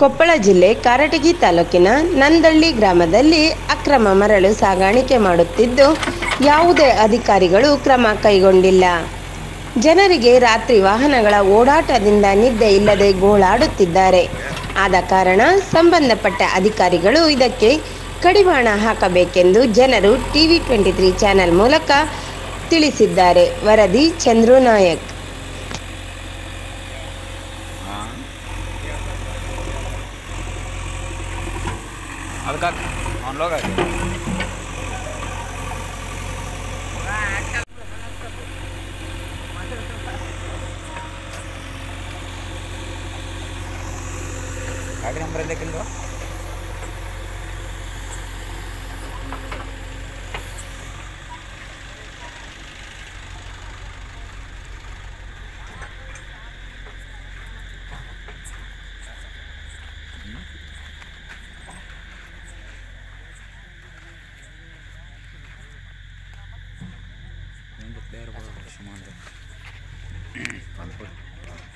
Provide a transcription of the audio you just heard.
ಕೊಪ್ಪಳ ಜಿಲ್ಲೆ ಕಾರಟಗಿ ತಾಲೂಕಿನ ನಂದಳ್ಳಿ ಗ್ರಾಮದಲ್ಲಿ ಅಕ್ರಮ ಮರಳು ಸಾಗಾಣಿಕೆ ಮಾಡುತ್ತಿದ್ದು, ಯಾವುದೇ ಅಧಿಕಾರಿಗಳು ಕ್ರಮ ಕೈಗೊಂಡಿಲ್ಲ. ಜನರಿಗೆ ರಾತ್ರಿ ವಾಹನಗಳ ಓಡಾಟದಿಂದ ನಿದ್ದೆ ಇಲ್ಲದೆ ಗೋಳಾಡುತ್ತಿದ್ದಾರೆ. ಆದ ಕಾರಣ ಸಂಬಂಧಪಟ್ಟ ಅಧಿಕಾರಿಗಳು ಇದಕ್ಕೆ ಕಡಿವಾಣ ಹಾಕಬೇಕೆಂದು ಜನರು ಟಿವಿ ಟ್ವೆಂಟಿ ತ್ರೀ ಚಾನೆಲ್ ಮೂಲಕ ತಿಳಿಸಿದ್ದಾರೆ. ವರದಿ ಚಂದ್ರು ನಾಯಕ್. हल्का ऑन लॉक आ गया गाड़ी नंबर लेकिन दो Air World Command. Transport.